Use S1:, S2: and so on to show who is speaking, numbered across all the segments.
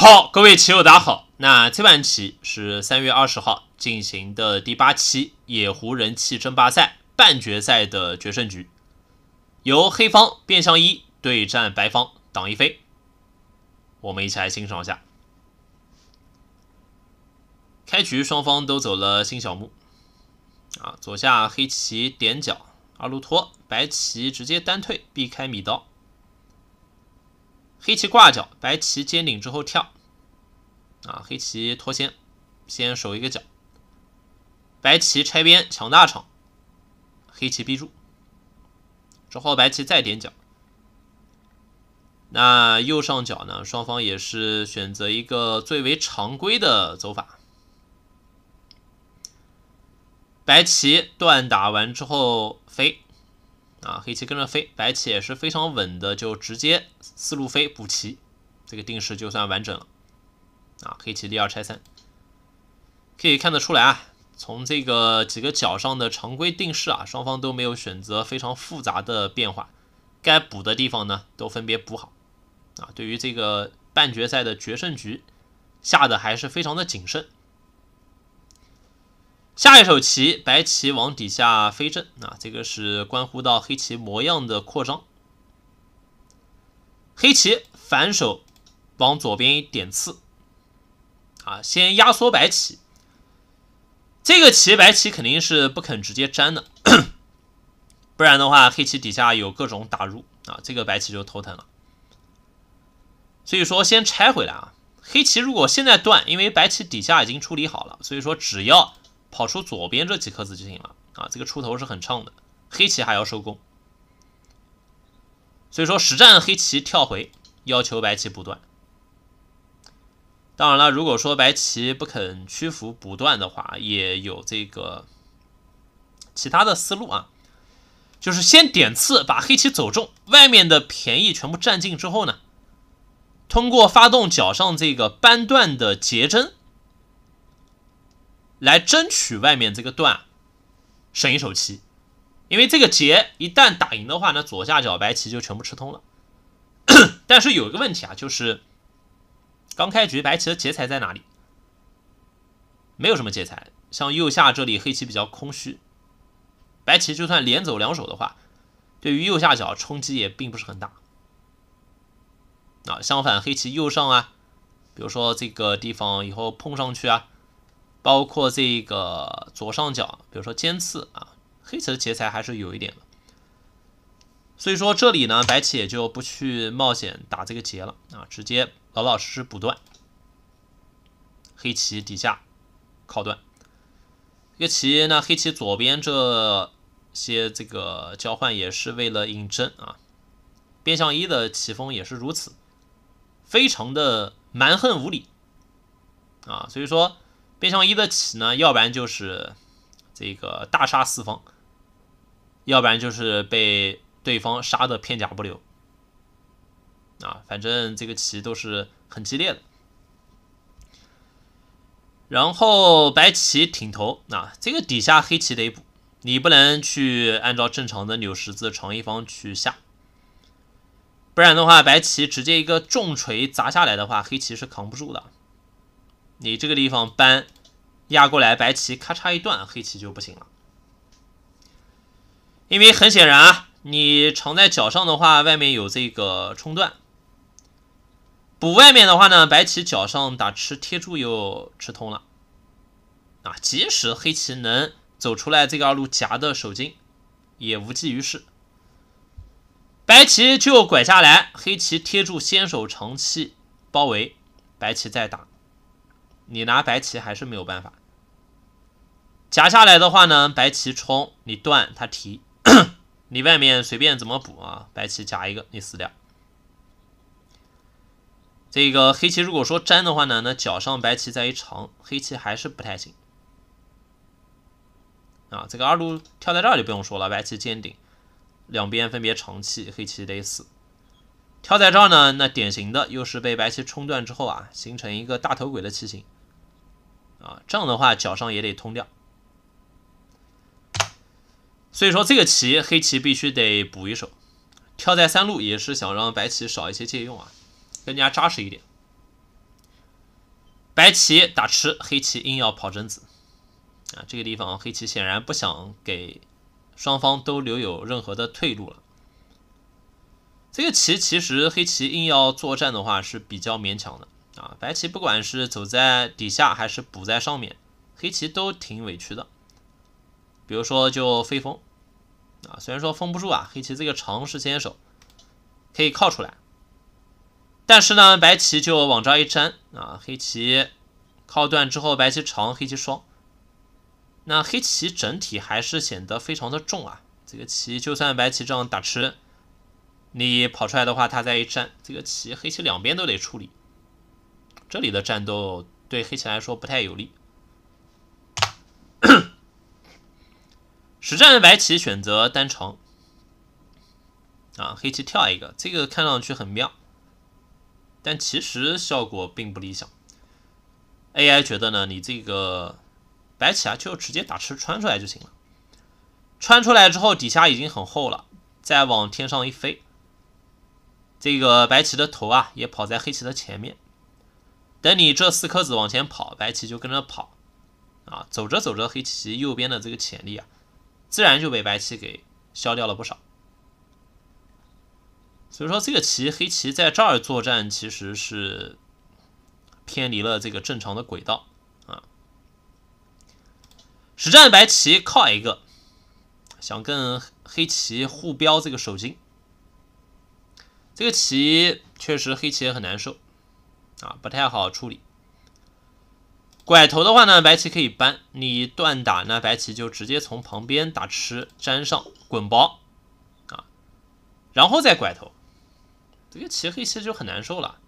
S1: 好，各位棋友，大家好。那这盘棋是三月二十号进行的第八期野狐人气争霸赛半决赛的决胜局，由黑方卞相一对战白方党一飞。我们一起来欣赏一下。开局双方都走了新小目，啊，左下黑棋点角二路拖，白棋直接单退避开米刀。黑棋挂角，白棋尖顶之后跳，啊，黑棋脱先，先守一个角，白棋拆边抢大场，黑棋逼住，之后白棋再点角，那右上角呢，双方也是选择一个最为常规的走法，白棋断打完之后飞。啊，黑棋跟着飞，白棋也是非常稳的，就直接四路飞补棋，这个定式就算完整了。啊，黑棋第二拆三，可以看得出来啊，从这个几个角上的常规定式啊，双方都没有选择非常复杂的变化，该补的地方呢都分别补好。啊，对于这个半决赛的决胜局，下的还是非常的谨慎。下一手棋，白棋往底下飞正，啊，这个是关乎到黑棋模样的扩张。黑棋反手往左边一点刺，啊，先压缩白棋。这个棋白棋肯定是不肯直接粘的，不然的话，黑棋底下有各种打入，啊，这个白棋就头疼了。所以说，先拆回来啊。黑棋如果现在断，因为白棋底下已经处理好了，所以说只要。跑出左边这几颗子就行了啊，这个出头是很畅的。黑棋还要收工，所以说实战黑棋跳回，要求白棋补断。当然了，如果说白棋不肯屈服补断的话，也有这个其他的思路啊，就是先点刺把黑棋走中，外面的便宜全部占尽之后呢，通过发动脚上这个扳断的结针。来争取外面这个段省一手棋，因为这个劫一旦打赢的话，那左下角白棋就全部吃通了。但是有一个问题啊，就是刚开局白棋的劫财在哪里？没有什么劫财，像右下这里黑棋比较空虚，白棋就算连走两手的话，对于右下角冲击也并不是很大。啊，相反黑棋右上啊，比如说这个地方以后碰上去啊。包括这个左上角，比如说尖刺啊，黑棋的劫财还是有一点的，所以说这里呢，白棋也就不去冒险打这个劫了啊，直接老老实实补断。黑棋底下靠断，这个棋呢，黑棋左边这些这个交换也是为了引针啊，变相一的棋风也是如此，非常的蛮横无理啊，所以说。变相一的棋呢，要不然就是这个大杀四方，要不然就是被对方杀的片甲不留啊，反正这个棋都是很激烈的。然后白棋挺头，啊，这个底下黑棋得补，你不能去按照正常的扭十字长一方去下，不然的话，白棋直接一个重锤砸下来的话，黑棋是扛不住的。你这个地方扳压过来，白棋咔嚓一断，黑棋就不行了。因为很显然啊，你藏在角上的话，外面有这个冲断；补外面的话呢，白棋角上打吃贴住又吃通了。啊，即使黑棋能走出来这个二路夹的手筋，也无济于事。白棋就拐下来，黑棋贴住先手长气包围，白棋再打。你拿白棋还是没有办法夹下来的话呢？白棋冲你断，他提，你外面随便怎么补啊？白棋夹一个，你死掉。这个黑棋如果说粘的话呢，那脚上白棋再一长，黑棋还是不太行啊。这个二路跳在这儿就不用说了，白棋尖顶，两边分别长气，黑棋得死。跳在这儿呢，那典型的又是被白棋冲断之后啊，形成一个大头鬼的棋形。啊，这样的话脚上也得通掉，所以说这个棋黑棋必须得补一手，跳在三路也是想让白棋少一些借用啊，更加扎实一点。白棋打吃，黑棋硬要跑真子啊！这个地方黑棋显然不想给双方都留有任何的退路了。这个棋其实黑棋硬要作战的话是比较勉强的啊！白棋不管是走在底下还是补在上面，黑棋都挺委屈的。比如说就飞封啊，虽然说封不住啊，黑棋这个长是先手，可以靠出来。但是呢，白棋就往这一粘啊，黑棋靠断之后，白棋长，黑棋双，那黑棋整体还是显得非常的重啊。这个棋就算白棋这样打吃，你跑出来的话，它再一粘，这个棋黑棋两边都得处理，这里的战斗对黑棋来说不太有利。实战的白棋选择单长啊，黑棋跳一个，这个看上去很妙。但其实效果并不理想。AI 觉得呢，你这个白棋啊，就直接打吃穿出来就行了。穿出来之后，底下已经很厚了，再往天上一飞，这个白棋的头啊，也跑在黑棋的前面。等你这四颗子往前跑，白棋就跟着跑，啊，走着走着，黑棋右边的这个潜力啊，自然就被白棋给消掉了不少。所以说这个棋黑棋在这儿作战其实是偏离了这个正常的轨道啊。实战白棋靠一个，想跟黑棋互标这个手筋，这个棋确实黑棋也很难受啊，不太好处理。拐头的话呢，白棋可以搬，你断打那白棋就直接从旁边打吃粘上滚包啊，然后再拐头。这个棋黑棋就很难受了。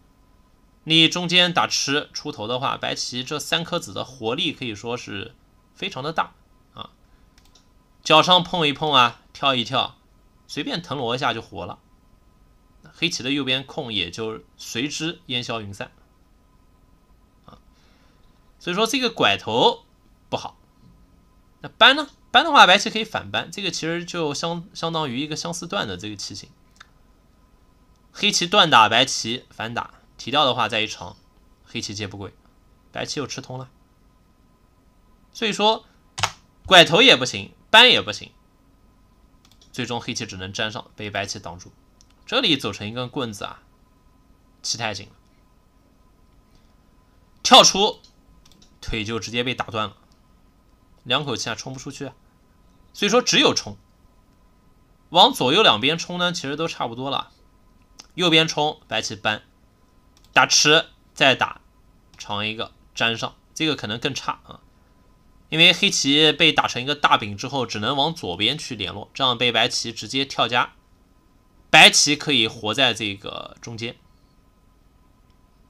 S1: 你中间打吃出头的话，白棋这三颗子的活力可以说是非常的大啊。脚上碰一碰啊，跳一跳，随便腾挪一下就活了。黑棋的右边空也就随之烟消云散。所以说这个拐头不好。那搬呢？搬的话，白棋可以反搬，这个其实就相相当于一个相似段的这个棋形。黑棋断打白棋反打提掉的话再一长，黑棋接不归，白棋又吃通了。所以说拐头也不行，搬也不行，最终黑棋只能粘上，被白棋挡住。这里走成一根棍子啊，棋太紧了，跳出腿就直接被打断了，两口气啊冲不出去，所以说只有冲。往左右两边冲呢，其实都差不多了。右边冲，白棋搬，打吃，再打长一个粘上，这个可能更差啊，因为黑棋被打成一个大饼之后，只能往左边去联络，这样被白棋直接跳家，白棋可以活在这个中间，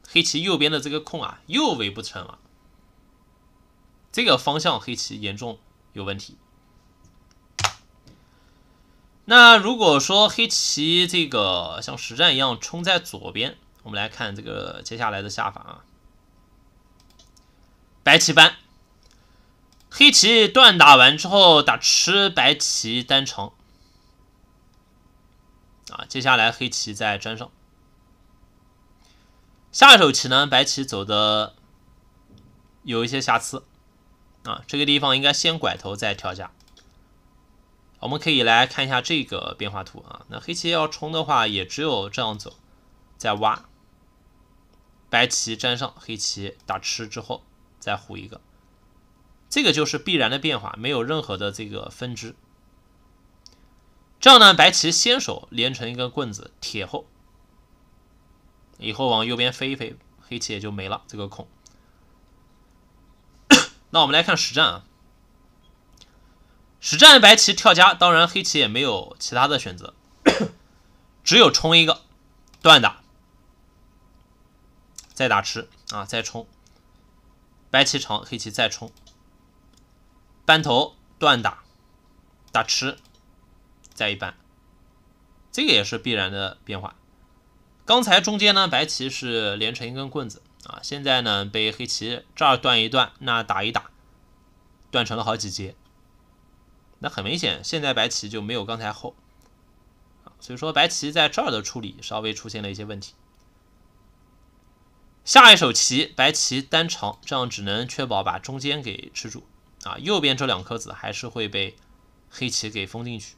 S1: 黑棋右边的这个空啊又围不成了，这个方向黑棋严重有问题。那如果说黑棋这个像实战一样冲在左边，我们来看这个接下来的下法啊。白棋搬，黑棋断打完之后打吃白棋单长，啊，接下来黑棋再粘上。下一手棋呢，白棋走的有一些瑕疵，啊，这个地方应该先拐头再跳家。我们可以来看一下这个变化图啊，那黑棋要冲的话，也只有这样走，再挖，白棋粘上，黑棋打吃之后再虎一个，这个就是必然的变化，没有任何的这个分支。这样呢，白棋先手连成一根棍子，铁后，以后往右边飞一飞，黑棋也就没了这个空。那我们来看实战啊。实战白棋跳家，当然黑棋也没有其他的选择，只有冲一个断打，再打吃啊，再冲，白棋长，黑棋再冲，扳头断打，打吃，再一扳，这个也是必然的变化。刚才中间呢，白棋是连成一根棍子啊，现在呢被黑棋这儿断一断，那打一打，断成了好几节。那很明显，现在白棋就没有刚才厚，所以说白棋在这儿的处理稍微出现了一些问题。下一手棋，白棋单长，这样只能确保把中间给吃住啊。右边这两颗子还是会被黑棋给封进去。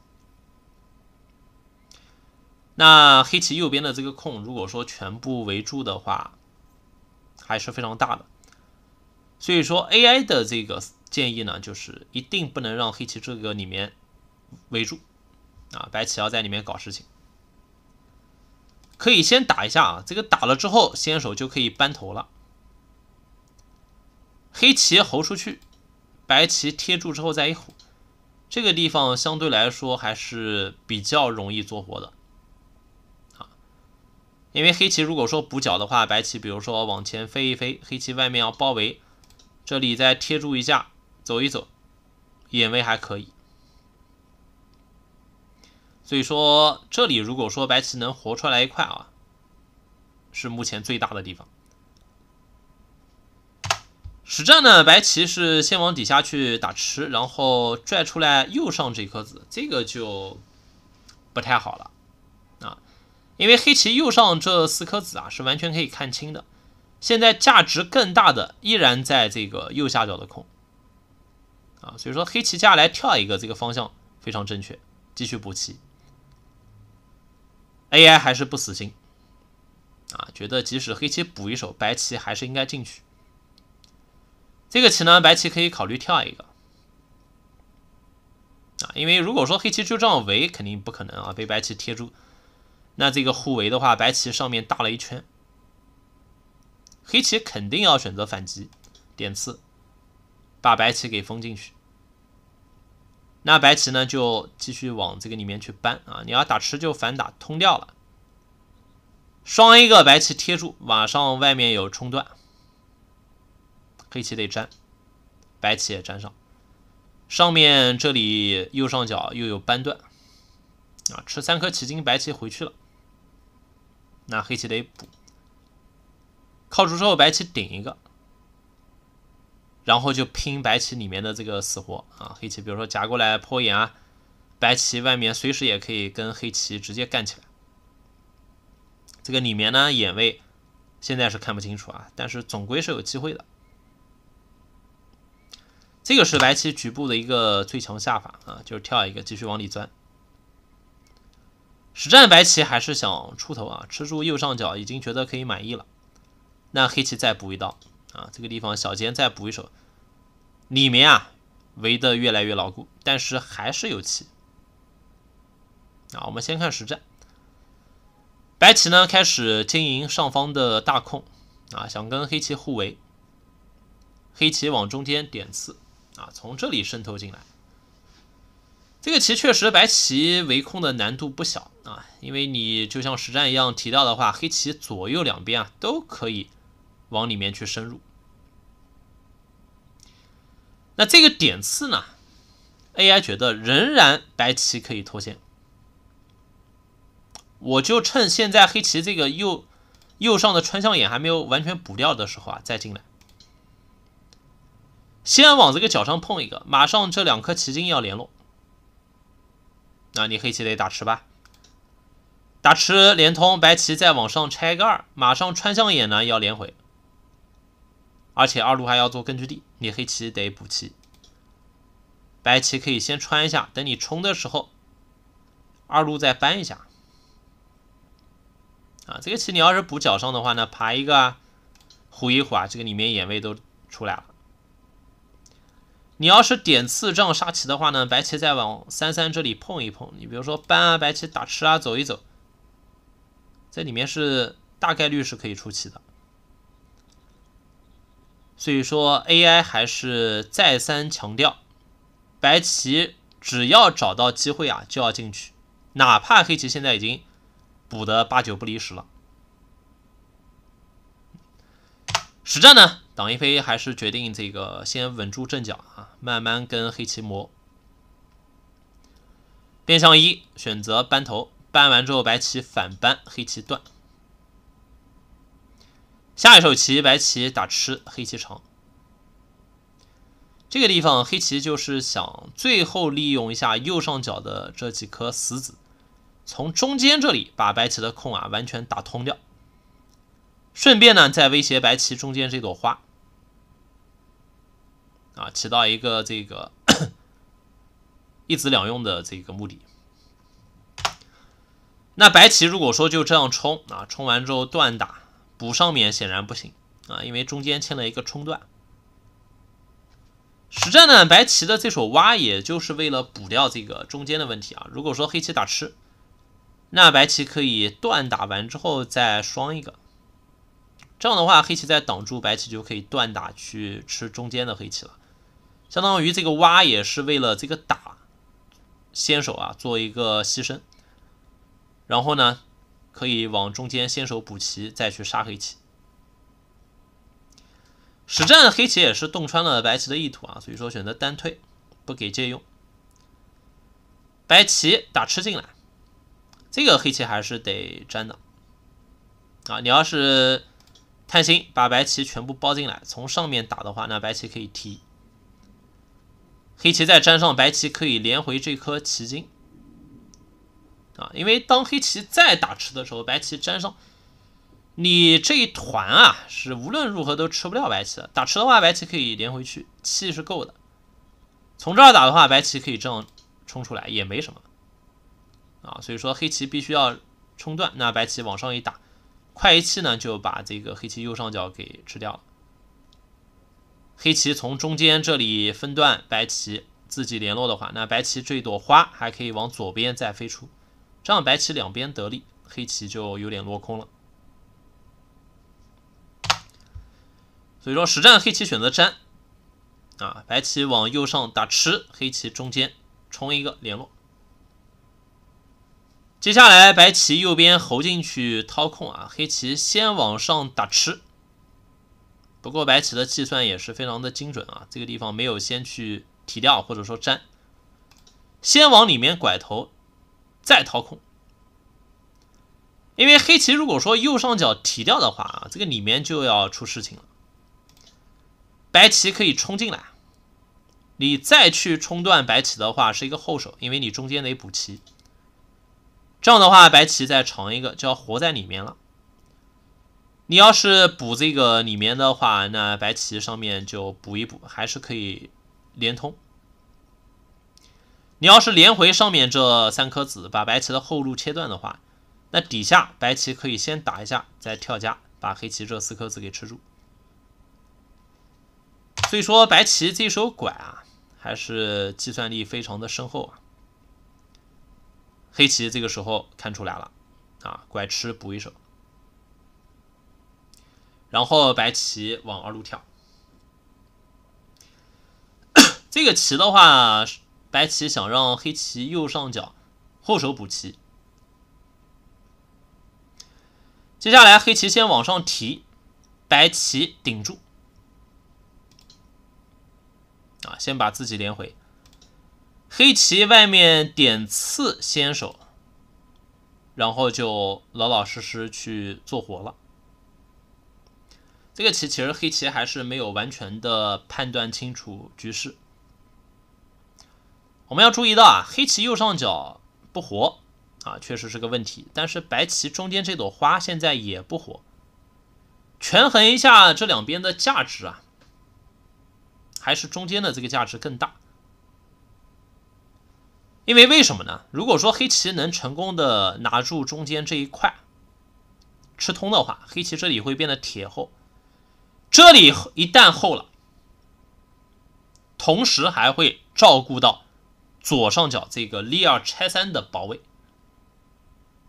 S1: 那黑棋右边的这个空，如果说全部围住的话，还是非常大的。所以说 AI 的这个建议呢，就是一定不能让黑棋这个里面围住啊，白棋要在里面搞事情。可以先打一下啊，这个打了之后，先手就可以扳头了。黑棋侯出去，白棋贴住之后再一虎，这个地方相对来说还是比较容易做活的。因为黑棋如果说补角的话，白棋比如说往前飞一飞，黑棋外面要包围，这里再贴住一下，走一走，眼位还可以。所以说，这里如果说白棋能活出来一块啊，是目前最大的地方。实战呢，白棋是先往底下去打吃，然后拽出来右上这颗子，这个就不太好了，因为黑棋右上这四颗子啊是完全可以看清的。现在价值更大的依然在这个右下角的空啊，所以说黑棋接下来跳一个这个方向非常正确，继续补棋。AI 还是不死心啊，觉得即使黑棋补一手，白棋还是应该进去。这个棋呢，白棋可以考虑跳一个啊，因为如果说黑棋就这样围，肯定不可能啊，被白棋贴住。那这个互围的话，白棋上面大了一圈，黑棋肯定要选择反击点刺，把白棋给封进去。那白棋呢，就继续往这个里面去搬啊！你要打吃就反打通掉了，双 A 个白棋贴住，马上外面有冲断，黑棋得粘，白棋也粘上，上面这里右上角又有扳断啊！吃三颗棋筋，白棋回去了，那黑棋得补，靠住之后白棋顶一个。然后就拼白棋里面的这个死活啊，黑棋比如说夹过来破眼啊，白棋外面随时也可以跟黑棋直接干起来。这个里面呢眼位现在是看不清楚啊，但是总归是有机会的。这个是白棋局部的一个最强下法啊，就是跳一个继续往里钻。实战白棋还是想出头啊，吃住右上角已经觉得可以满意了，那黑棋再补一刀。啊，这个地方小尖再补一手，里面啊围的越来越牢固，但是还是有气。啊，我们先看实战，白棋呢开始经营上方的大空，啊，想跟黑棋互围，黑棋往中间点刺，啊，从这里渗透进来。这个棋确实白棋围控的难度不小啊，因为你就像实战一样提到的话，黑棋左右两边啊都可以。往里面去深入，那这个点刺呢？AI 觉得仍然白棋可以脱线，我就趁现在黑棋这个右右上的穿象眼还没有完全补掉的时候啊，再进来，先往这个角上碰一个，马上这两颗棋筋要联络，那你黑棋得打吃吧，打吃连通，白棋再往上拆个二，马上穿象眼呢要连回。而且二路还要做根据地，你黑棋得补棋，白棋可以先穿一下，等你冲的时候，二路再搬一下。啊，这个棋你要是补角上的话呢，爬一个啊，虎一虎啊，这个里面眼位都出来了。你要是点刺这样杀棋的话呢，白棋再往三三这里碰一碰，你比如说搬啊，白棋打吃啊，走一走，这里面是大概率是可以出棋的。所以说，AI 还是再三强调，白棋只要找到机会啊，就要进去，哪怕黑棋现在已经补的八九不离十了。实战呢，党一飞还是决定这个先稳住阵脚啊，慢慢跟黑棋磨。变相一选择扳头，扳完之后白棋反扳，黑棋断。下一手棋，白棋打吃，黑棋长。这个地方黑棋就是想最后利用一下右上角的这几颗死子，从中间这里把白棋的空啊完全打通掉。顺便呢再威胁白棋中间这朵花，啊，起到一个这个一子两用的这个目的。那白棋如果说就这样冲啊，冲完之后断打补上面显然不行啊，因为中间欠了一个冲断。实战呢，白棋的这手挖也就是为了补掉这个中间的问题啊。如果说黑棋打吃，那白棋可以断打完之后再双一个，这样的话黑棋再挡住白棋就可以断打去吃中间的黑棋了。相当于这个挖也是为了这个打先手啊做一个牺牲。然后呢，可以往中间先手补棋，再去杀黑棋。实战黑棋也是洞穿了白棋的意图啊，所以说选择单推，不给借用。白棋打吃进来，这个黑棋还是得粘的啊。你要是贪心把白棋全部包进来，从上面打的话，那白棋可以提。黑棋再粘上白棋，可以连回这颗棋筋。啊，因为当黑棋再打吃的时候，白棋粘上，你这一团啊，是无论如何都吃不了白棋的。打吃的话，白棋可以连回去，气是够的。从这儿打的话，白棋可以这样冲出来，也没什么。啊，所以说黑棋必须要冲断，那白棋往上一打，快一气呢，就把这个黑棋右上角给吃掉了。黑棋从中间这里分段，白棋自己联络的话，那白棋这一朵花还可以往左边再飞出。这样白棋两边得利，黑棋就有点落空了。所以说实战黑棋选择粘，啊，白棋往右上打吃，黑棋中间冲一个联络。接下来白棋右边侯进去掏空啊，黑棋先往上打吃。不过白棋的计算也是非常的精准啊，这个地方没有先去提掉或者说粘，先往里面拐头。再掏空，因为黑棋如果说右上角提掉的话啊，这个里面就要出事情了。白棋可以冲进来，你再去冲断白棋的话是一个后手，因为你中间得补棋。这样的话，白棋再长一个就要活在里面了。你要是补这个里面的话，那白棋上面就补一补，还是可以连通。你要是连回上面这三颗子，把白棋的后路切断的话，那底下白棋可以先打一下，再跳家，把黑棋这四颗子给吃住。所以说白棋这手拐啊，还是计算力非常的深厚啊。黑棋这个时候看出来了啊，拐吃补一手，然后白棋往二路跳，这个棋的话。白棋想让黑棋右上角后手补棋，接下来黑棋先往上提，白棋顶住，啊，先把自己连回。黑棋外面点刺先手，然后就老老实实去做活了。这个棋其实黑棋还是没有完全的判断清楚局势。我们要注意到啊，黑棋右上角不活啊，确实是个问题。但是白棋中间这朵花现在也不活，权衡一下这两边的价值啊，还是中间的这个价值更大。因为为什么呢？如果说黑棋能成功的拿住中间这一块，吃通的话，黑棋这里会变得铁厚。这里一旦厚了，同时还会照顾到。左上角这个立二拆三的保卫，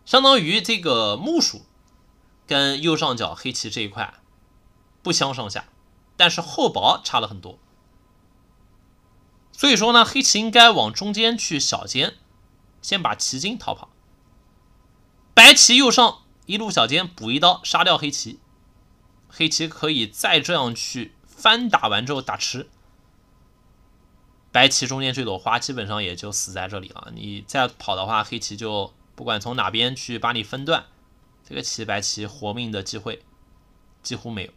S1: 相当于这个木薯跟右上角黑棋这一块不相上下，但是厚薄差了很多。所以说呢，黑棋应该往中间去小尖，先把棋筋逃跑。白棋右上一路小尖补一刀杀掉黑棋，黑棋可以再这样去翻打完之后打吃。白棋中间这朵花基本上也就死在这里了。你再跑的话，黑棋就不管从哪边去把你分段，这个棋白棋活命的机会几乎没有。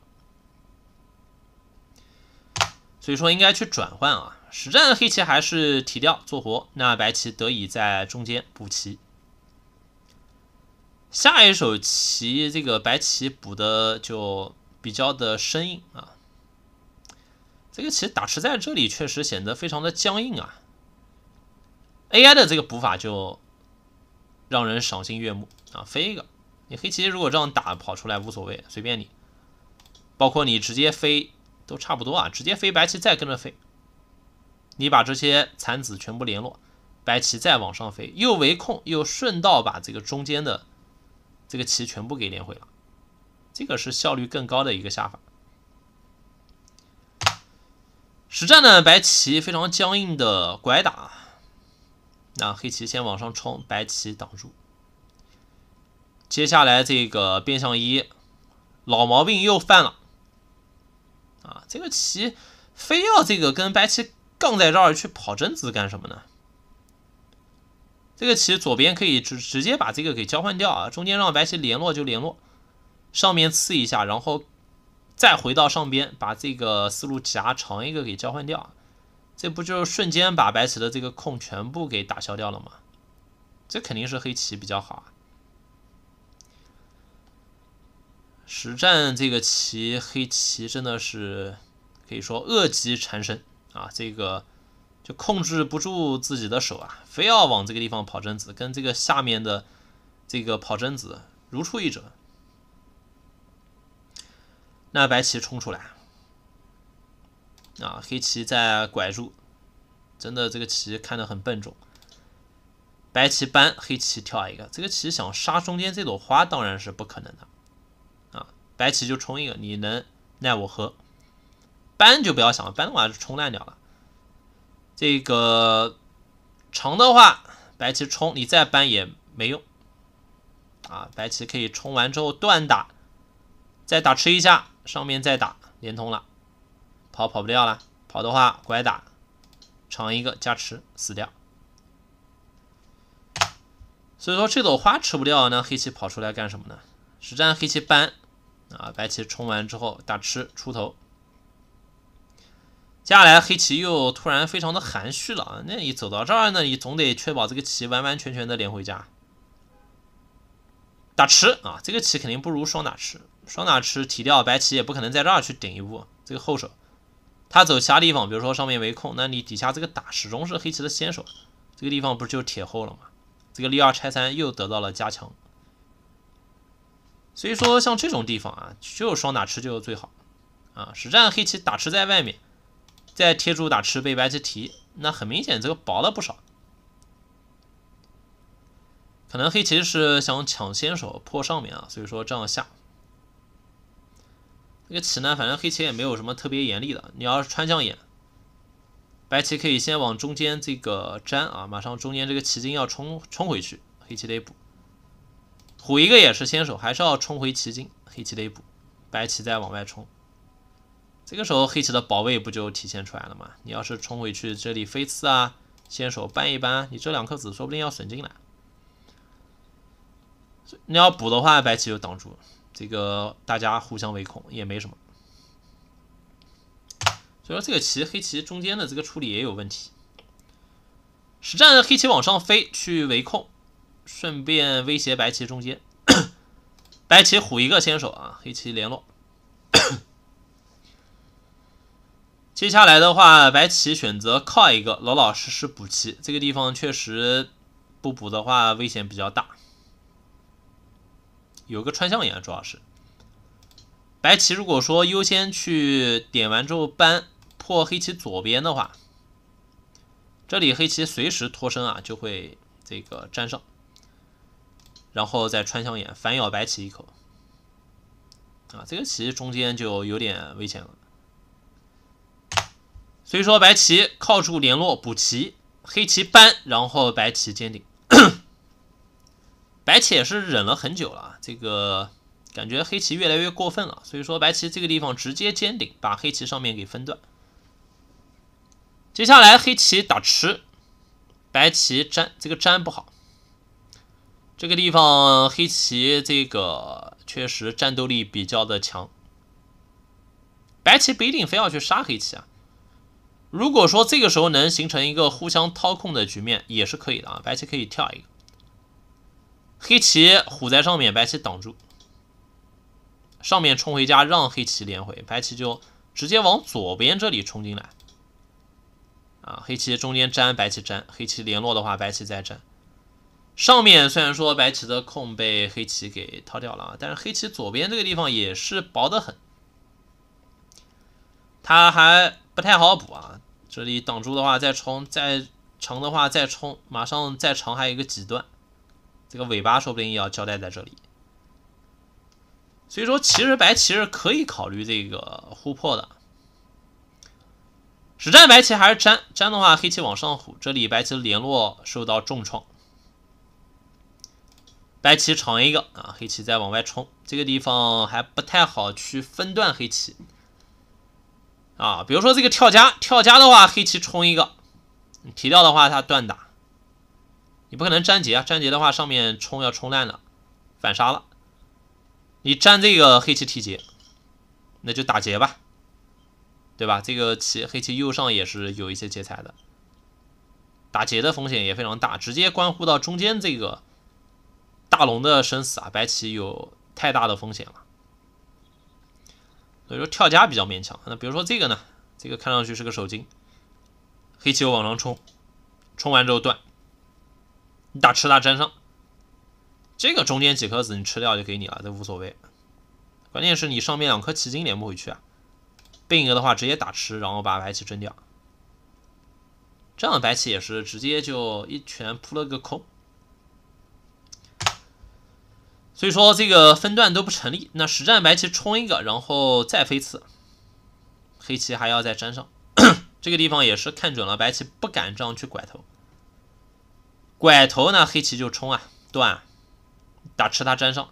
S1: 所以说应该去转换啊。实战黑棋还是提掉做活，那白棋得以在中间补棋。下一手棋，这个白棋补的就比较的生硬啊。这个棋打吃在这里确实显得非常的僵硬啊。AI 的这个补法就让人赏心悦目啊，飞一个，你黑棋如果这样打跑出来无所谓，随便你，包括你直接飞都差不多啊，直接飞白棋再跟着飞，你把这些残子全部联络，白棋再往上飞，又围控又顺道把这个中间的这个棋全部给连回了，这个是效率更高的一个下法。实战呢，白棋非常僵硬的拐打，那黑棋先往上冲，白棋挡住。接下来这个变相一，老毛病又犯了，啊，这个棋非要这个跟白棋杠在这儿去跑贞子干什么呢？这个棋左边可以直直接把这个给交换掉啊，中间让白棋联络就联络，上面刺一下，然后。再回到上边，把这个思路夹长一个给交换掉，这不就瞬间把白棋的这个空全部给打消掉了吗？这肯定是黑棋比较好啊。实战这个棋，黑棋真的是可以说恶疾缠身啊，这个就控制不住自己的手啊，非要往这个地方跑贞子，跟这个下面的这个跑贞子如出一辙。那白棋冲出来，啊，黑棋在拐住，真的这个棋看得很笨重。白棋搬，黑棋跳一个，这个棋想杀中间这朵花当然是不可能的，啊，白棋就冲一个，你能奈我何？搬就不要想了，搬的话就冲烂掉了。这个长的话，白棋冲，你再搬也没用，啊，白棋可以冲完之后断打，再打吃一下。上面再打连通了，跑跑不掉了，跑的话拐打，长一个加持死掉。所以说这朵花吃不掉，那黑棋跑出来干什么呢？实战黑棋搬啊，白棋冲完之后打吃出头。接下来黑棋又突然非常的含蓄了，那你走到这儿，那你总得确保这个棋完完全全的连回家。打吃啊，这个棋肯定不如双打吃。双打吃提掉白棋也不可能在这儿去顶一步，这个后手，他走其他地方，比如说上面没空，那你底下这个打始终是黑棋的先手，这个地方不是就铁后了吗？这个立二拆三又得到了加强，所以说像这种地方啊，就双打吃就最好啊。实战黑棋打吃在外面，再贴住打吃被白棋提，那很明显这个薄了不少，可能黑棋是想抢先手破上面啊，所以说这样下。这个棋呢，反正黑棋也没有什么特别严厉的。你要是穿将眼，白棋可以先往中间这个粘啊，马上中间这个棋筋要冲冲回去，黑棋得补。虎一个也是先手，还是要冲回棋筋，黑棋得补。白棋再往外冲，这个时候黑棋的保卫不就体现出来了吗？你要是冲回去，这里飞刺啊，先手搬一搬，你这两颗子说不定要损进来。你要补的话，白棋就挡住了。这个大家互相围控也没什么，所以说这个棋黑棋中间的这个处理也有问题。实战黑棋往上飞去围控，顺便威胁白棋中间。白棋虎一个先手啊，黑棋联络。接下来的话，白棋选择靠一个老老实实补棋，这个地方确实不补的话危险比较大。有个穿象眼，主要是白棋如果说优先去点完之后搬破黑棋左边的话，这里黑棋随时脱身啊，就会这个粘上，然后再穿象眼反咬白棋一口啊，这个棋中间就有点危险了。所以说白棋靠住联络补棋，黑棋搬，然后白棋坚定。白棋也是忍了很久了，这个感觉黑棋越来越过分了，所以说白棋这个地方直接尖顶，把黑棋上面给分断。接下来黑棋打吃，白棋粘，这个粘不好。这个地方黑棋这个确实战斗力比较的强，白棋不一定非要去杀黑棋啊。如果说这个时候能形成一个互相掏空的局面，也是可以的啊。白棋可以跳一个。黑棋虎在上面，白棋挡住，上面冲回家让黑棋连回，白棋就直接往左边这里冲进来。啊，黑棋中间粘，白棋粘，黑棋联络的话，白棋再粘。上面虽然说白棋的空被黑棋给掏掉了，但是黑棋左边这个地方也是薄得很，他还不太好补啊。这里挡住的话，再冲，再长的话再冲，马上再长还有一个几段，这个尾巴说不定要交代在这里。所以说，其实白棋是可以考虑这个互破的。实战白棋还是粘？粘的话，黑棋往上虎，这里白棋联络受到重创。白棋长一个啊，黑棋再往外冲，这个地方还不太好去分段黑棋啊。比如说这个跳家，跳家的话，黑棋冲一个，你提掉的话，它断打，不可能粘劫啊。粘劫的话，上面冲要冲烂了，反杀了。你粘这个黑棋提劫，那就打劫吧。对吧？这个棋黑棋右上也是有一些劫财的，打劫的风险也非常大，直接关乎到中间这个大龙的生死啊！白棋有太大的风险了，所以说跳家比较勉强。那比如说这个呢？这个看上去是个手筋，黑棋往上冲，冲完之后断，你打吃他粘上，这个中间几颗子你吃掉就给你了，这无所谓。关键是你上面两颗棋筋连不回去啊。并额的话，直接打吃，然后把白棋争掉。这样白棋也是直接就一拳扑了个空。所以说这个分段都不成立。那实战白棋冲一个，然后再飞刺，黑棋还要再粘上。这个地方也是看准了，白棋不敢这样去拐头。拐头呢，黑棋就冲啊，断，打吃它粘上。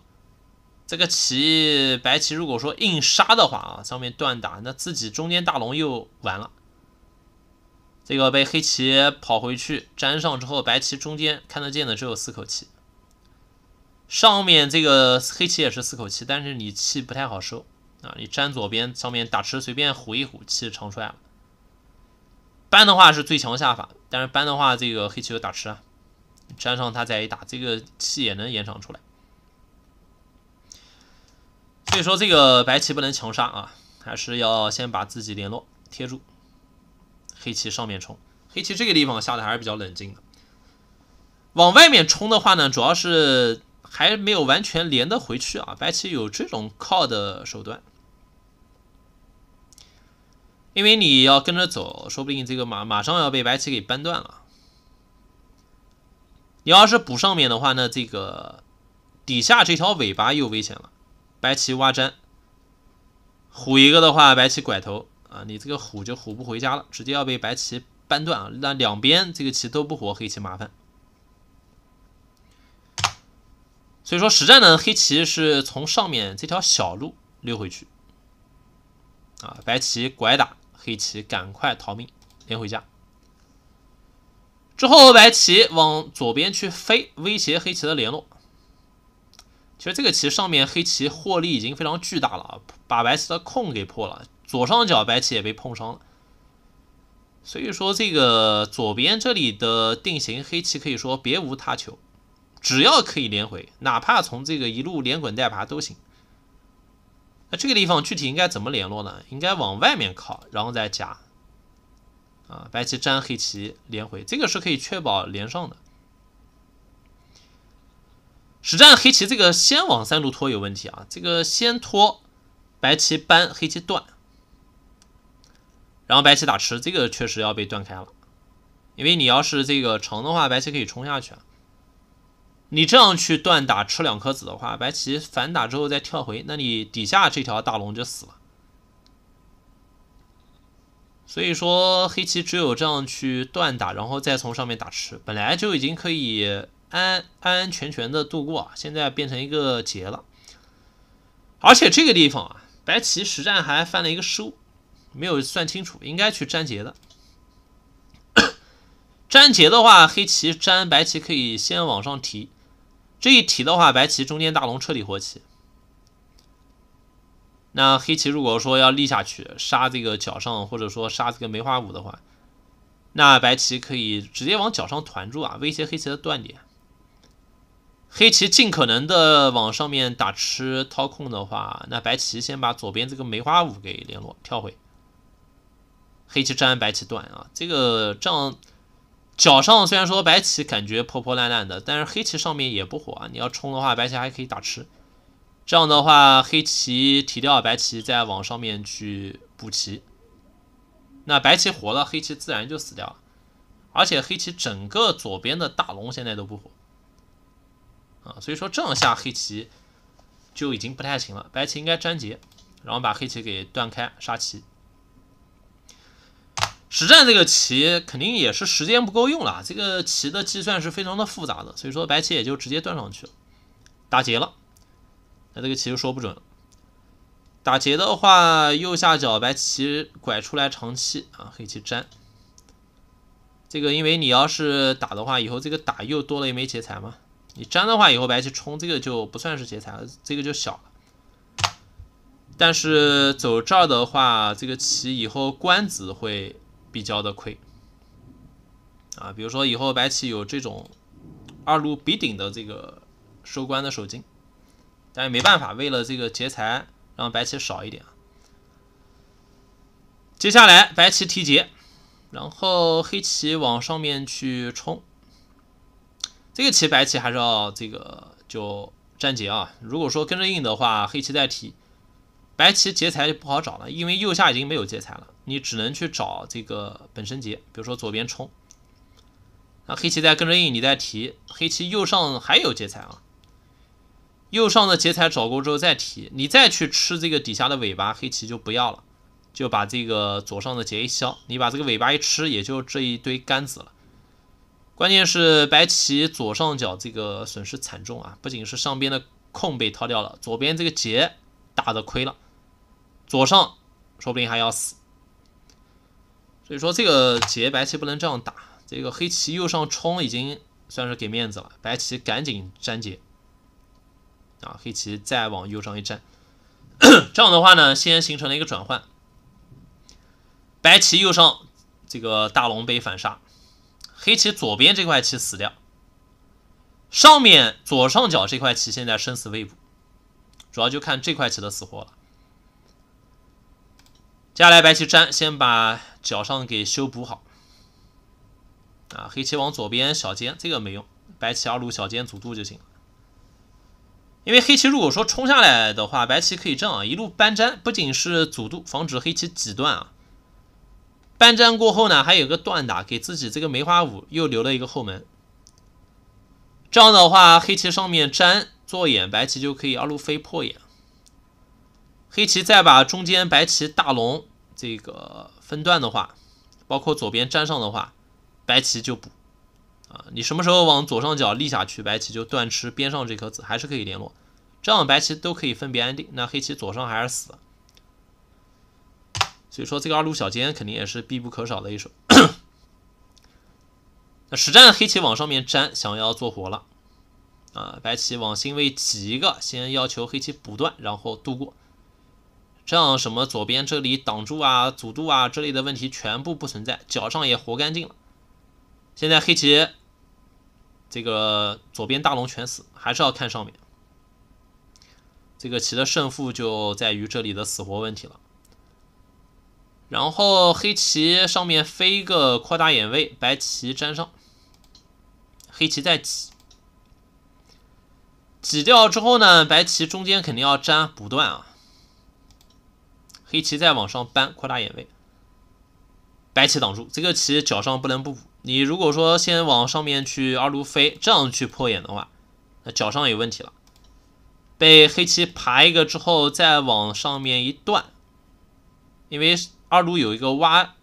S1: 这个棋白棋如果说硬杀的话啊，上面断打，那自己中间大龙又完了。这个被黑棋跑回去粘上之后，白棋中间看得见的只有四口气。上面这个黑棋也是四口气，但是你气不太好收啊。你粘左边上面打吃，随便虎一虎，气长出来了。搬的话是最强下法，但是搬的话这个黑棋有打吃啊，粘上它再一打，这个气也能延长出来。所以说这个白棋不能强杀啊，还是要先把自己联络贴住。黑棋上面冲，黑棋这个地方下的还是比较冷静的。往外面冲的话呢，主要是还没有完全连得回去啊。白棋有这种靠的手段，因为你要跟着走，说不定这个马马上要被白棋给扳断了。你要是补上面的话呢，这个底下这条尾巴又危险了。白棋挖粘，虎一个的话，白棋拐头啊，你这个虎就虎不回家了，直接要被白棋扳断啊。那两边这个棋都不活，黑棋麻烦。所以说实战呢，黑棋是从上面这条小路溜回去啊，白棋拐打，黑棋赶快逃命连回家。之后白棋往左边去飞，威胁黑棋的联络。其实这个棋上面黑棋获利已经非常巨大了啊，把白棋的空给破了，左上角白棋也被碰伤了。所以说这个左边这里的定型，黑棋可以说别无他求，只要可以连回，哪怕从这个一路连滚带爬都行。那这个地方具体应该怎么联络呢？应该往外面靠，然后再夹。啊，白棋粘黑棋连回，这个是可以确保连上的。实战黑棋这个先往三路拖有问题啊，这个先拖白棋扳黑棋断，然后白棋打吃，这个确实要被断开了，因为你要是这个长的话，白棋可以冲下去啊。你这样去断打吃两颗子的话，白棋反打之后再跳回，那你底下这条大龙就死了。所以说黑棋只有这样去断打，然后再从上面打吃，本来就已经可以。安安安全全的度过，现在变成一个劫了。而且这个地方啊，白棋实战还犯了一个失误，没有算清楚，应该去粘劫的。粘劫的话，黑棋粘白棋可以先往上提，这一提的话，白棋中间大龙彻底活起。那黑棋如果说要立下去杀这个角上，或者说杀这个梅花五的话，那白棋可以直接往角上团住啊，威胁黑棋的断点。黑棋尽可能的往上面打吃掏空的话，那白棋先把左边这个梅花五给联络跳回。黑棋粘，白棋断啊，这个这样角上虽然说白棋感觉破破烂烂的，但是黑棋上面也不火啊。你要冲的话，白棋还可以打吃。这样的话，黑棋提掉，白棋再往上面去补棋。那白棋活了，黑棋自然就死掉了。而且黑棋整个左边的大龙现在都不活。啊，所以说这样下黑棋就已经不太行了，白棋应该粘劫，然后把黑棋给断开杀棋。实战这个棋肯定也是时间不够用了，这个棋的计算是非常的复杂的，所以说白棋也就直接断上去了，打劫了。那这个棋就说不准了。打劫的话，右下角白棋拐出来长气啊，黑棋粘。这个因为你要是打的话，以后这个打又多了一枚劫财嘛。你粘的话，以后白棋冲这个就不算是劫财了，这个就小了。但是走这儿的话，这个棋以后官子会比较的亏啊。比如说以后白棋有这种二路比顶的这个收官的手筋，但是没办法，为了这个劫财，让白棋少一点。接下来白棋提劫，然后黑棋往上面去冲。这个棋白棋还是要这个就粘劫啊。如果说跟着印的话，黑棋再提，白棋劫财就不好找了，因为右下已经没有劫财了，你只能去找这个本身劫，比如说左边冲。那黑棋再跟着印，你再提，黑棋右上还有劫财啊。右上的劫财找过之后再提，你再去吃这个底下的尾巴，黑棋就不要了，就把这个左上的劫一消，你把这个尾巴一吃，也就这一堆杆子了。关键是白棋左上角这个损失惨重啊！不仅是上边的空被掏掉了，左边这个劫打的亏了，左上说不定还要死。所以说这个劫白棋不能这样打。这个黑棋右上冲已经算是给面子了，白棋赶紧粘劫啊！黑棋再往右上一站，这样的话呢，先形成了一个转换，白棋右上这个大龙被反杀。黑棋左边这块棋死掉，上面左上角这块棋现在生死未卜，主要就看这块棋的死活了。接下来白棋粘，先把角上给修补好。啊，黑棋往左边小尖，这个没用，白棋二路小尖阻渡就行了。因为黑棋如果说冲下来的话，白棋可以这样一路搬粘，不仅是阻渡，防止黑棋挤断啊。搬粘过后呢，还有个断打，给自己这个梅花五又留了一个后门。这样的话，黑棋上面粘做眼，白棋就可以二路飞破眼。黑棋再把中间白棋大龙这个分段的话，包括左边粘上的话，白棋就补啊。你什么时候往左上角立下去，白棋就断吃边上这颗子，还是可以联络。这样白棋都可以分别安定。那黑棋左上还是死。所以说这个二路小尖肯定也是必不可少的一手。那实战黑棋往上面粘，想要做活了啊！白棋往心位挤一个，先要求黑棋补断，然后渡过，这样什么左边这里挡住啊、阻渡啊之类的问题全部不存在，角上也活干净了。现在黑棋这个左边大龙全死，还是要看上面这个棋的胜负就在于这里的死活问题了。然后黑棋上面飞一个扩大眼位，白棋粘上，黑棋再挤，挤掉之后呢，白棋中间肯定要粘补断啊，黑棋再往上搬扩大眼位，白棋挡住，这个棋角上不能不补。你如果说先往上面去二路飞，这样去破眼的话，那脚上有问题了，被黑棋爬一个之后再往上面一断，因为。二路有一个挖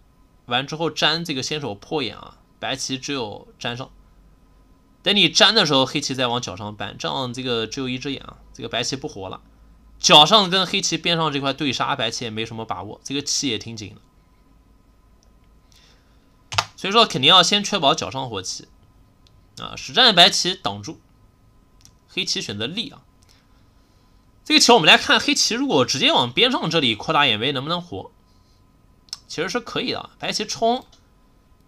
S1: 完之后粘这个先手破眼啊，白棋只有粘上。等你粘的时候，黑棋再往脚上搬，这样这个只有一只眼啊，这个白棋不活了。脚上跟黑棋边上这块对杀，白棋也没什么把握，这个气也挺紧的。所以说肯定要先确保角上活棋啊，实战白棋挡住，黑棋选择立啊。这个棋我们来看，黑棋如果直接往边上这里扩大眼位，能不能活？其实是可以的，白棋冲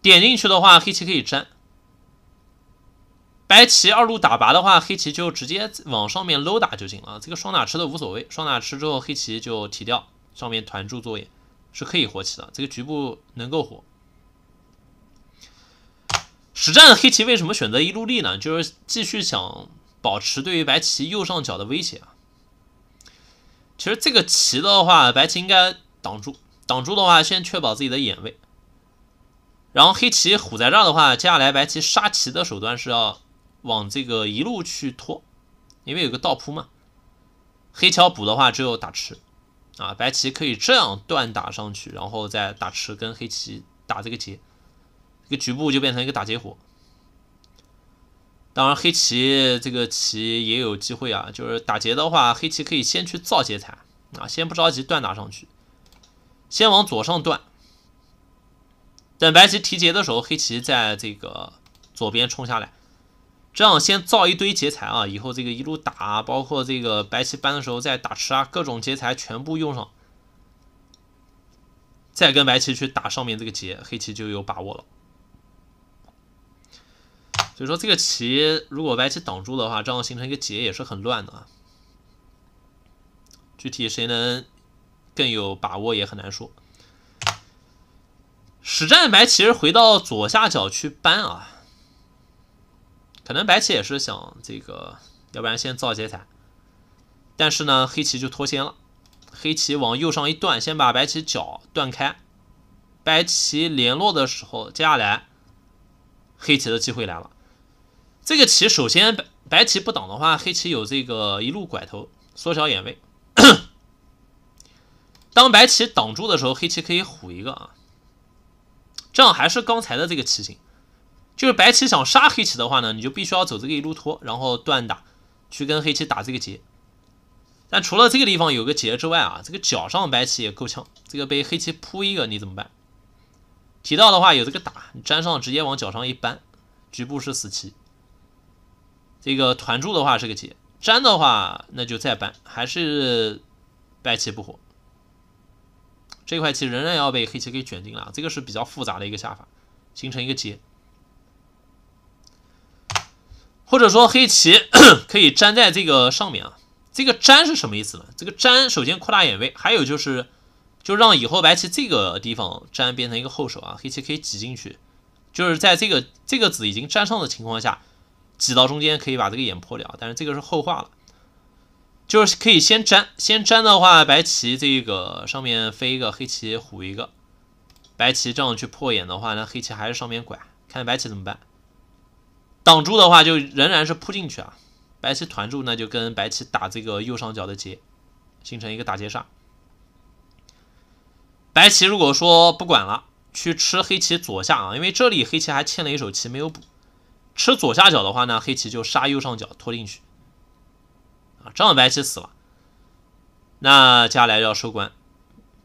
S1: 点进去的话，黑棋可以粘。白棋二路打拔的话，黑棋就直接往上面搂打就行了。这个双打吃的无所谓，双打吃之后黑棋就提掉，上面团住作业是可以活棋的，这个局部能够活。实战的黑棋为什么选择一路立呢？就是继续想保持对于白棋右上角的威胁啊。其实这个棋的话，白棋应该挡住，挡住的话先确保自己的眼位。然后黑棋虎在这儿的话，接下来白棋杀棋的手段是要往这个一路去拖，因为有个倒扑嘛。黑桥补的话只有打吃啊，白棋可以这样断打上去，然后再打吃跟黑棋打这个劫，个局部就变成一个打劫活。当然黑棋这个棋也有机会啊，就是打劫的话，黑棋可以先去造劫材啊，先不着急断打上去，先往左上断。等白棋提劫的时候，黑棋在这个左边冲下来，这样先造一堆劫财啊，以后这个一路打，包括这个白棋搬的时候再打吃啊，各种劫财全部用上，再跟白棋去打上面这个劫，黑棋就有把握了。所以说这个棋如果白棋挡住的话，这样形成一个劫也是很乱的啊。具体谁能更有把握也很难说。实战白棋回到左下角去搬啊，可能白棋也是想这个，要不然先造劫财。但是呢，黑棋就脱先了，黑棋往右上一断，先把白棋角断开。白棋联络的时候，接下来黑棋的机会来了。这个棋首先白白棋不挡的话，黑棋有这个一路拐头缩小眼位。当白棋挡住的时候，黑棋可以虎一个啊。这样还是刚才的这个棋形，就是白棋想杀黑棋的话呢，你就必须要走这个一路拖，然后断打，去跟黑棋打这个劫。但除了这个地方有个劫之外啊，这个角上白棋也够呛，这个被黑棋扑一个你怎么办？提到的话有这个打，你粘上直接往脚上一搬，局部是死棋。这个团住的话是个劫，粘的话那就再搬，还是白棋不活。这块棋仍然要被黑棋给卷进了，这个是比较复杂的一个下法，形成一个劫，或者说黑棋 可以粘在这个上面啊。这个粘是什么意思呢？这个粘首先扩大眼位，还有就是就让以后白棋这个地方粘变成一个后手啊，黑棋可以挤进去，就是在这个这个子已经粘上的情况下，挤到中间可以把这个眼破掉，但是这个是后话了。就是可以先粘，先粘的话，白棋这个上面飞一个，黑棋虎一个，白棋这样去破眼的话，那黑棋还是上面拐，看白棋怎么办。挡住的话就仍然是扑进去啊，白棋团住那就跟白棋打这个右上角的劫，形成一个打劫杀。白棋如果说不管了，去吃黑棋左下啊，因为这里黑棋还欠了一手棋没有补，吃左下角的话呢，黑棋就杀右上角拖进去。啊，这样白棋死了，那接下来要收官，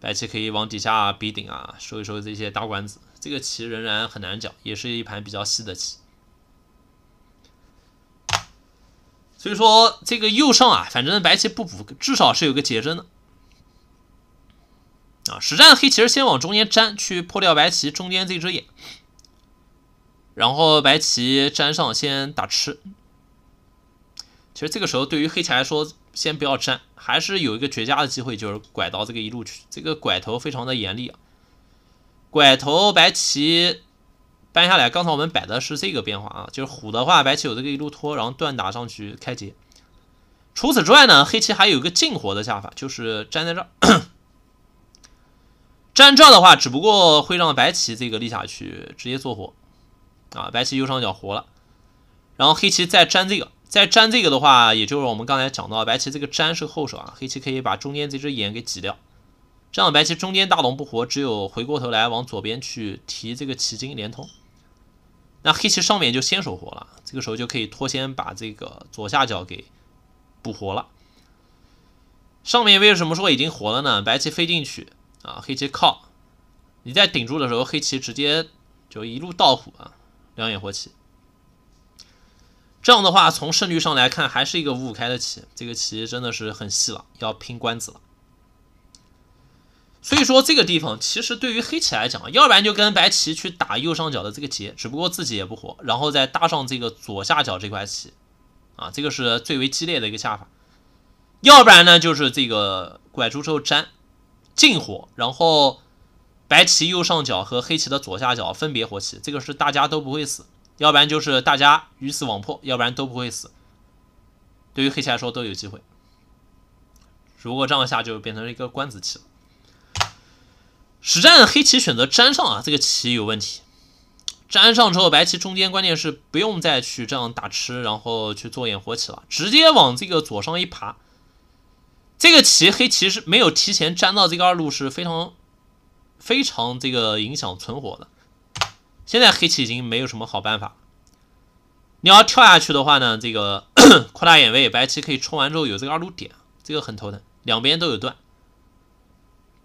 S1: 白棋可以往底下逼顶啊，收一收这些大官子。这个棋仍然很难讲，也是一盘比较细的棋。所以说这个右上啊，反正白棋不补，至少是有个结针的。啊，实战黑棋是先往中间粘，去破掉白棋中间这只眼，然后白棋粘上先打吃。其实这个时候对于黑棋来说，先不要粘，还是有一个绝佳的机会，就是拐到这个一路去。这个拐头非常的严厉啊！拐头白棋搬下来，刚才我们摆的是这个变化啊，就是虎的话，白棋有这个一路拖，然后断打上去开劫。除此之外呢，黑棋还有一个进活的下法，就是粘在这儿。粘这的话，只不过会让白棋这个立下去，直接做活啊，白棋右上角活了，然后黑棋再粘这个。再粘这个的话，也就是我们刚才讲到，白棋这个粘是后手啊，黑棋可以把中间这只眼给挤掉，这样白棋中间大龙不活，只有回过头来往左边去提这个棋筋连通，那黑棋上面就先手活了，这个时候就可以拖先把这个左下角给补活了。上面为什么说已经活了呢？白棋飞进去啊，黑棋靠，你在顶住的时候，黑棋直接就一路倒虎啊，两眼活棋。这样的话，从胜率上来看，还是一个五五开的棋。这个棋真的是很细了，要拼官子了。所以说这个地方其实对于黑棋来讲，要不然就跟白棋去打右上角的这个劫，只不过自己也不活，然后再搭上这个左下角这块棋，啊，这个是最为激烈的一个下法。要不然呢，就是这个拐出之后粘进火，然后白棋右上角和黑棋的左下角分别活棋，这个是大家都不会死。要不然就是大家鱼死网破，要不然都不会死。对于黑棋来说都有机会。如果这样下，就变成了一个官子棋了。实战黑棋选择粘上啊，这个棋有问题。粘上之后，白棋中间关键是不用再去这样打吃，然后去做眼活棋了，直接往这个左上一爬。这个棋黑棋是没有提前粘到这个二路，是非常非常这个影响存活的。现在黑棋已经没有什么好办法。你要跳下去的话呢，这个 扩大眼位，白棋可以冲完之后有这个二路点，这个很头疼，两边都有断。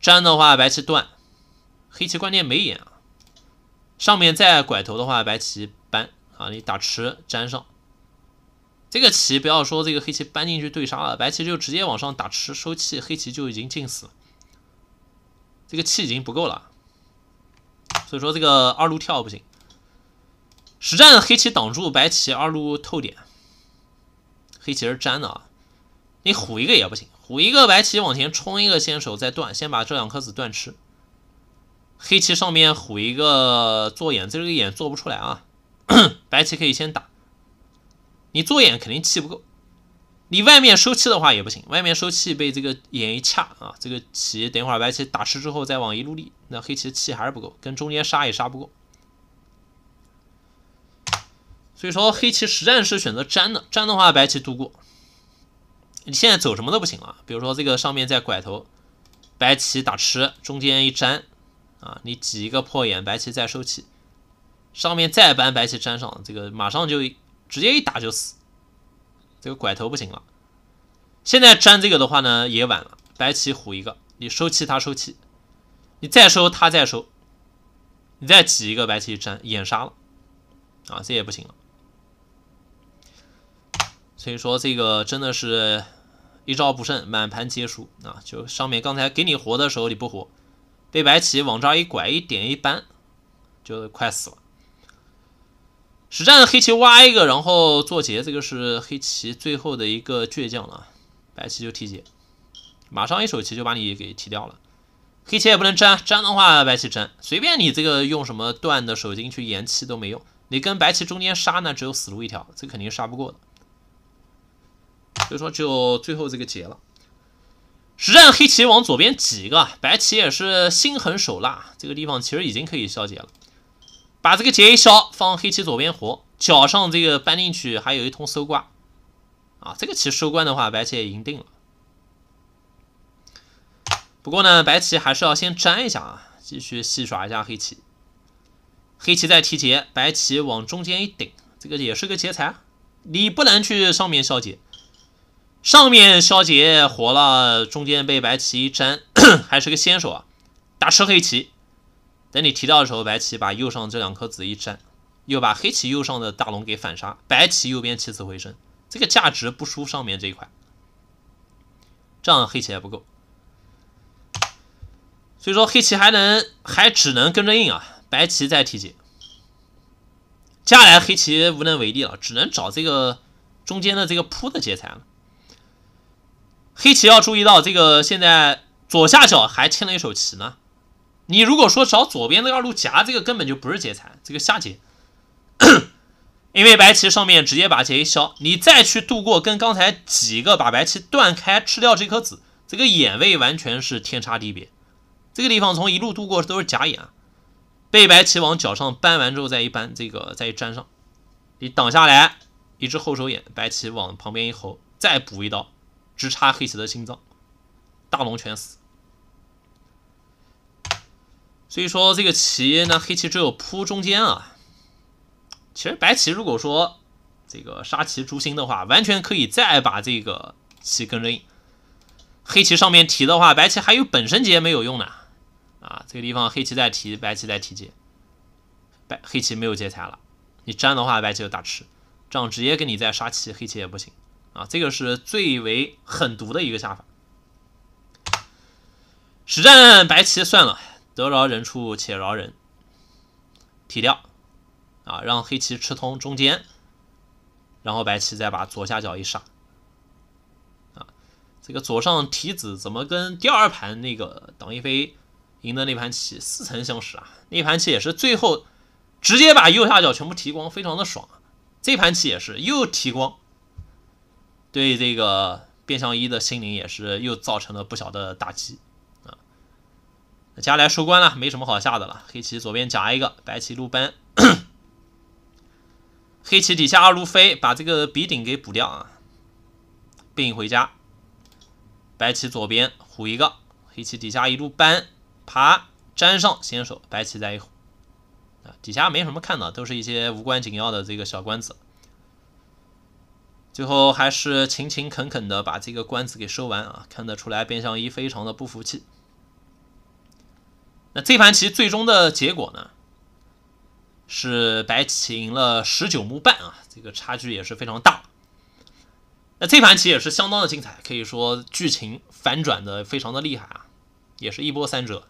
S1: 粘的话，白棋断。黑棋关键没眼啊，上面再拐头的话，白棋搬啊，你打吃粘上，这个棋不要说这个黑棋搬进去对杀了，白棋就直接往上打吃收气，黑棋就已经进死了，这个气已经不够了，所以说这个二路跳不行，实战黑棋挡住白棋二路透点，黑棋是粘的啊，你虎一个也不行，虎一个白棋往前冲一个先手再断，先把这两颗子断吃。黑棋上面虎一个做眼，这个眼做不出来啊。白棋可以先打，你做眼肯定气不够。你外面收气的话也不行，外面收气被这个眼一掐啊，这个棋等会儿白棋打吃之后再往一路立，那黑棋气还是不够，跟中间杀也杀不过。所以说黑棋实战是选择粘的，粘的话白棋渡过。你现在走什么都不行了，比如说这个上面再拐头，白棋打吃，中间一粘。啊，你挤一个破眼，白棋再收气，上面再搬白棋粘上，这个马上就直接一打就死，这个拐头不行了。现在粘这个的话呢，也晚了，白棋虎一个，你收气他收气，你再收他再收，你再挤一个白棋粘眼杀了，啊，这也不行了。所以说这个真的是一招不慎，满盘皆输啊！就上面刚才给你活的时候你不活。被白棋往这一拐一点一扳，就快死了。实战黑棋挖一个，然后做劫，这个是黑棋最后的一个倔强了。白棋就提劫，马上一手棋就把你给提掉了。黑棋也不能粘，粘的话白棋粘，随便你这个用什么断的手筋去延期都没用。你跟白棋中间杀呢，只有死路一条，这肯定杀不过的。所以说就最后这个劫了。实战黑棋往左边挤一个，白棋也是心狠手辣，这个地方其实已经可以消解了。把这个劫一消，放黑棋左边活，角上这个搬进去，还有一通搜刮啊。这个棋收官的话，白棋也赢定了。不过呢，白棋还是要先粘一下啊，继续戏耍一下黑棋。黑棋在提劫，白棋往中间一顶，这个也是个劫财，你不能去上面消劫。上面消劫活了，中间被白棋一粘，还是个先手啊！打吃黑棋，等你提到的时候，白棋把右上这两颗子一粘，又把黑棋右上的大龙给反杀，白棋右边起死回生，这个价值不输上面这一块，这样黑棋还不够，所以说黑棋还能还只能跟着硬啊！白棋再提劫，接下来黑棋无能为力了，只能找这个中间的这个铺的劫财了。黑棋要注意到，这个现在左下角还欠了一手棋呢。你如果说找左边的二路夹，这个根本就不是劫残，这个下劫。因为白棋上面直接把劫一消，你再去度过，跟刚才几个把白棋断开吃掉这颗子，这个眼位完全是天差地别。这个地方从一路度过都是假眼啊，被白棋往脚上搬完之后再一搬，这个再一粘上，你挡下来一只后手眼，白棋往旁边一吼，再补一刀。直插黑棋的心脏，大龙全死。所以说这个棋，呢黑棋只有扑中间啊。其实白棋如果说这个杀棋诛心的话，完全可以再把这个棋跟着硬。黑棋上面提的话，白棋还有本身劫没有用呢。啊，这个地方黑棋在提，白棋在提劫，白黑棋没有劫财了。你粘的话，白棋就打吃，这样直接跟你再杀棋，黑棋也不行。啊，这个是最为狠毒的一个下法。实战白棋算了，得饶人处且饶人，提掉啊，让黑棋吃通中间，然后白棋再把左下角一杀啊，这个左上提子怎么跟第二盘那个党一飞赢的那盘棋似曾相识啊？那盘棋也是最后直接把右下角全部提光，非常的爽。这盘棋也是又提光，对这个变相一的心灵也是又造成了不小的打击。接下来收官了，没什么好下的了。黑棋左边夹一个，白棋路奔，黑棋底下二路飞，把这个鼻顶给补掉啊，并回家。白棋左边虎一个，黑棋底下一路搬爬粘上先手，白棋再一虎啊，底下没什么看的，都是一些无关紧要的这个小官子。最后还是勤勤恳恳的把这个官子给收完啊，看得出来边相一非常的不服气。那这盘棋最终的结果呢，是白棋赢了十九目半啊，这个差距也是非常大。那这盘棋也是相当的精彩，可以说剧情反转的非常的厉害啊，也是一波三折。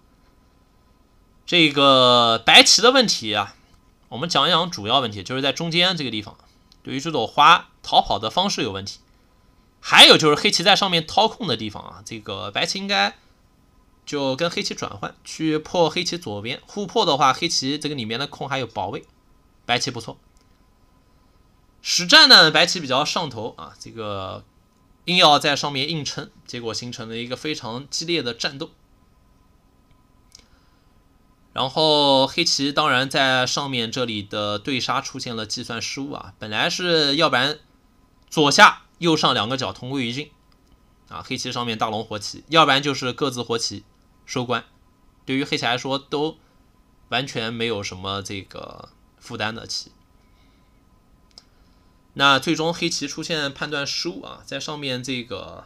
S1: 这个白棋的问题啊，我们讲一讲主要问题，就是在中间这个地方，对于这朵花逃跑的方式有问题，还有就是黑棋在上面掏空的地方啊，这个白棋应该。就跟黑棋转换去破黑棋左边互破的话，黑棋这个里面的空还有保卫，白棋不错。实战呢，白棋比较上头啊，这个硬要在上面硬撑，结果形成了一个非常激烈的战斗。然后黑棋当然在上面这里的对杀出现了计算失误啊，本来是要不然左下右上两个角同归于尽啊，黑棋上面大龙活棋，要不然就是各自活棋。收官，对于黑棋来说都完全没有什么这个负担的棋。那最终黑棋出现判断失误啊，在上面这个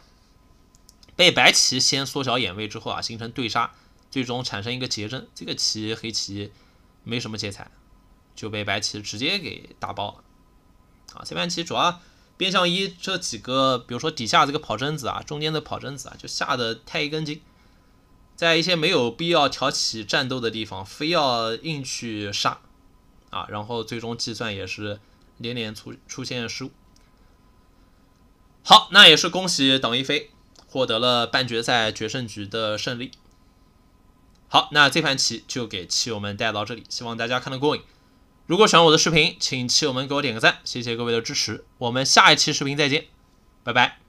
S1: 被白棋先缩小眼位之后啊，形成对杀，最终产生一个劫阵。这个棋黑棋没什么劫材，就被白棋直接给打爆了。啊，这盘棋主要边相一这几个，比如说底下这个跑针子啊，中间的跑针子啊，就下的太一根筋。在一些没有必要挑起战斗的地方，非要硬去杀，啊，然后最终计算也是连连出出现失误。好，那也是恭喜党一飞获得了半决赛决胜局的胜利。好，那这盘棋就给棋友们带到这里，希望大家看得过瘾。如果喜欢我的视频，请棋友们给我点个赞，谢谢各位的支持。我们下一期视频再见，拜拜。